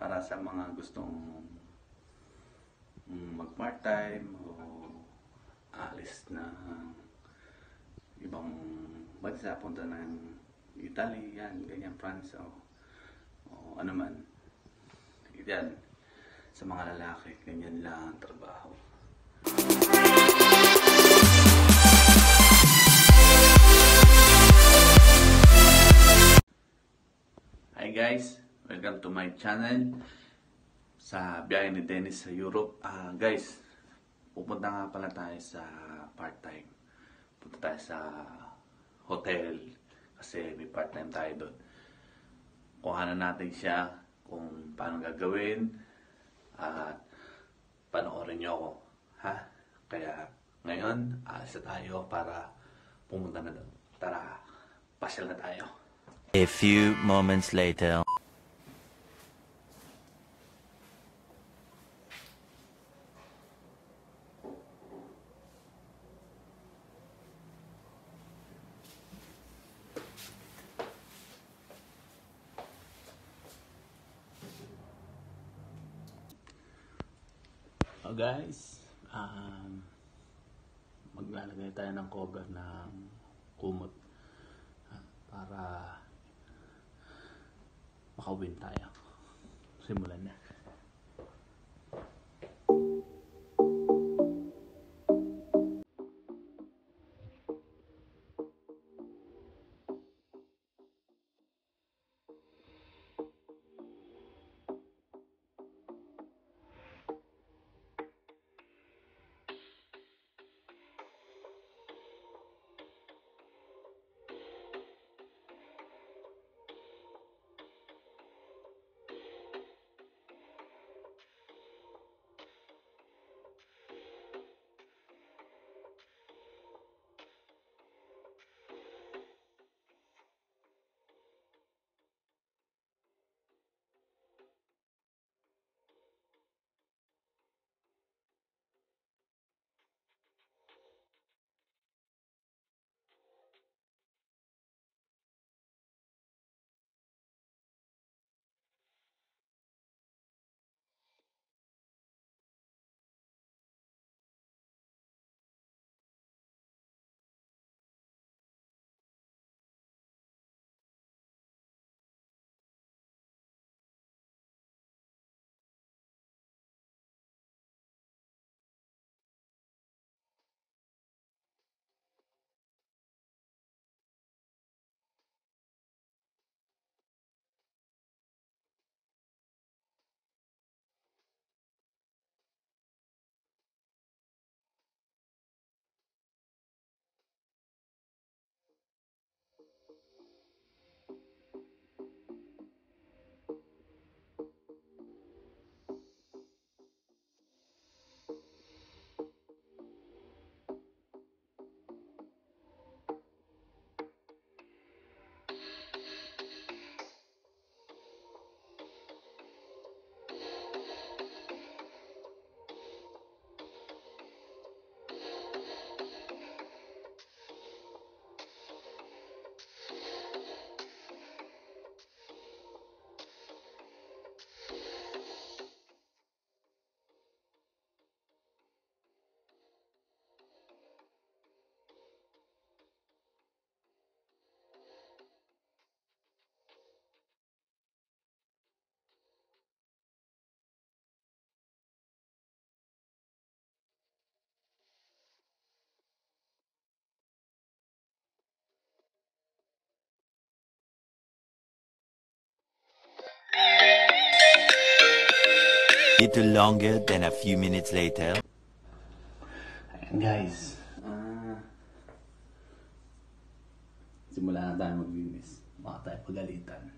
para sa mga gustong mm, mag part-time o alis na ibang bansa, punta ng Italy, yan, ganyan, France, o, o ano man. Yan, sa mga lalaki, ganyan lang ang trabaho. Hi guys, welcome to my channel sa biyahe ni Dennis sa Europe. Ah guys, pupunta nga pala tayo sa part-time. Punta tayo sa hotel kasi may part-time tayo doon. Kuhanan natin siya kung paano gagawin at panoorin niyo ako. Ha? Kaya ngayon, alis na tayo para pumunta na doon. Tara, pasyal na tayo. A few moments later. Oh guys, um, maglalagay tayo ng cover ng kumot ah, para makawin tayo. Simulan na. Little longer than a few minutes later. Ayan guys. Ah, simulan na tayo maglinis. Baka tayo pagalitan.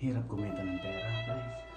Hirap kumita ng pera, guys.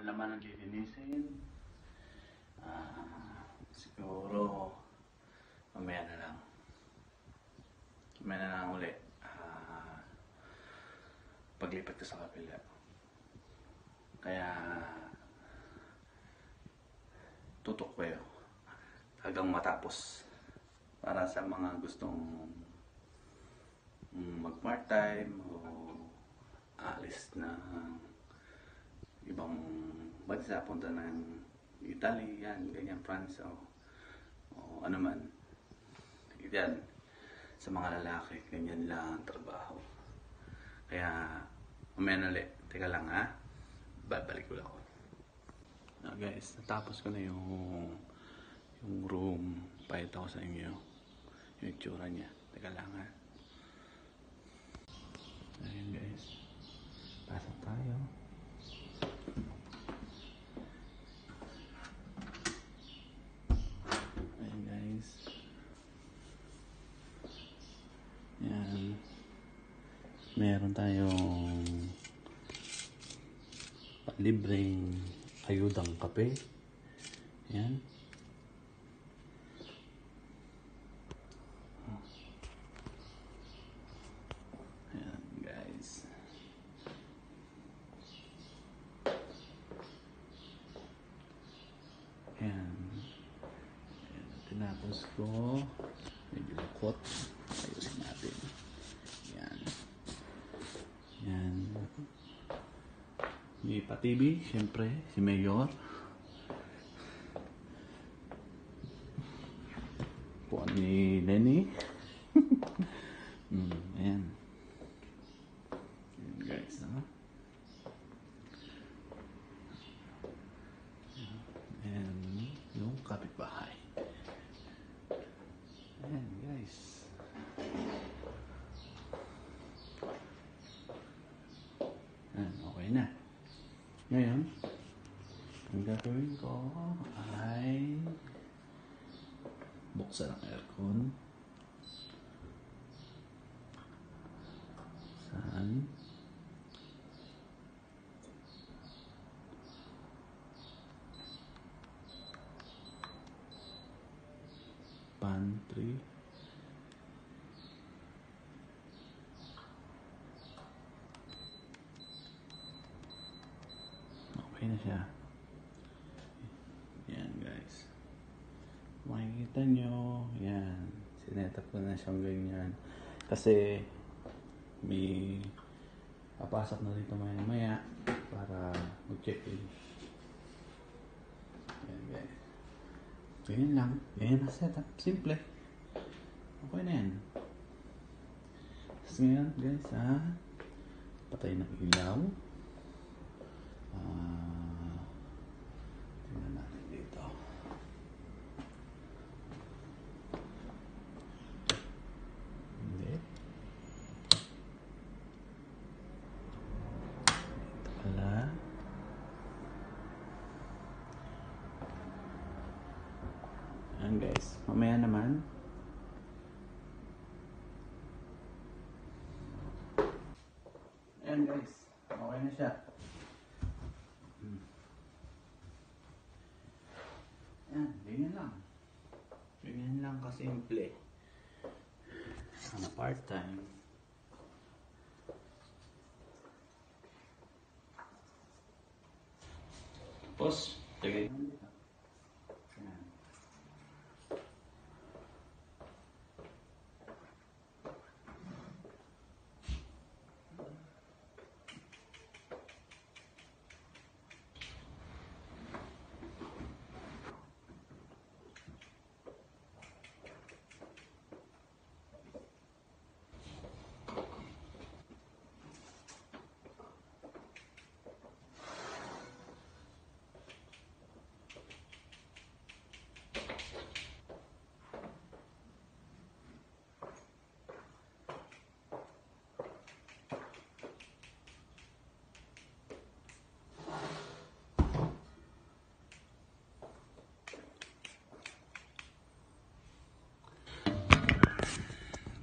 Bawal naman ang lilinisin. Ah, siguro, mamaya na lang. Mamaya na lang ulit. Ah, paglipat ko sa kapila. Kaya, tutok ko yun. Hanggang matapos. Para sa mga gustong mm, mag part-time o alis na ibang bansa, punta ng Italy, yan, ganyan, France, o, o ano man. Yan, sa mga lalaki, ganyan lang ang trabaho. Kaya, mamaya na ulit. Teka lang ha, babalik ko lang ako. Ah, guys, natapos ko na yung yung room. Pakita ko sa inyo yung itsura niya. Teka lang ha. Ayun guys. Pasok tayo. Ayan guys. Yan. Meron tayong libreng ayudang kape. Yan. Ayan guys. Ayan. Ayan. Tinapos ko. Medyo lukot. Ayusin natin. Ayan. Ayan. May pa-TV, syempre, si Mayor. Po ni Lenny. Boxer Aircon. Saan? Yan. Sinetap ko na siyang ganyan. Kasi may papasok na dito maya maya para mag-check-in. Yan guys. Ganyan lang. Ganyan na setup. Simple. Okay na yan. So ngayon guys ha, patay ng ilaw. Ah, tingnan natin dito. Hindi. Ito pala. Ayan guys, mamaya naman. Ayan guys, okay na siya. Hmm. Ayan, ganyan lang. Ganyan lang kasimple. Ano part-time. Tapos, lagay mo dito. Ayan.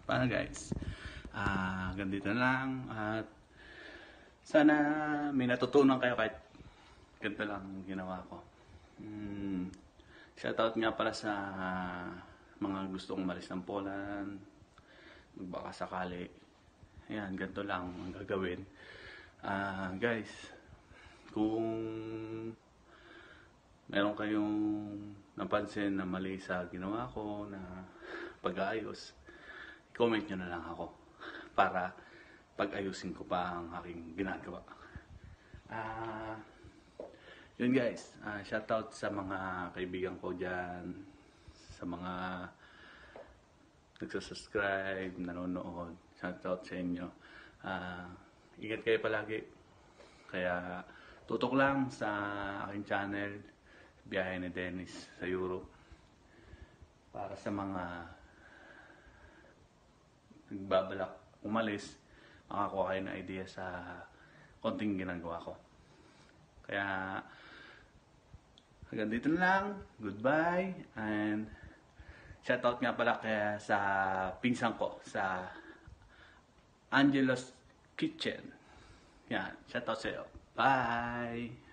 Paano guys? Ah, ganito na lang at sana may natutunan kayo kahit ganito lang ang ginawa ko. Hmm, shoutout nga pala sa mga gustong umalis ng Poland, baka sakali. Ayan, ganito lang ang gagawin. Ah, guys, kung meron kayong napansin na mali sa ginawa ko na pag-aayos, comment nyo na lang ako para pag-ayusin ko pa ang aking ginagawa. Ah, yun guys, ah, shoutout sa mga kaibigan ko dyan, sa mga nagsasubscribe, nanonood, shoutout sa inyo. Ah, ingat kayo palagi. Kaya tutok lang sa aking channel, biyahe ni Dennis sa Europe. Para sa mga nagbabalak umalis, makakuha kayo ng idea sa konting ginagawa ko. Kaya, hanggang dito na lang. Goodbye. And, shoutout nga pala kaya sa pinsan ko, sa Angelo's Kitchen. Yan, shoutout sa'yo. Bye!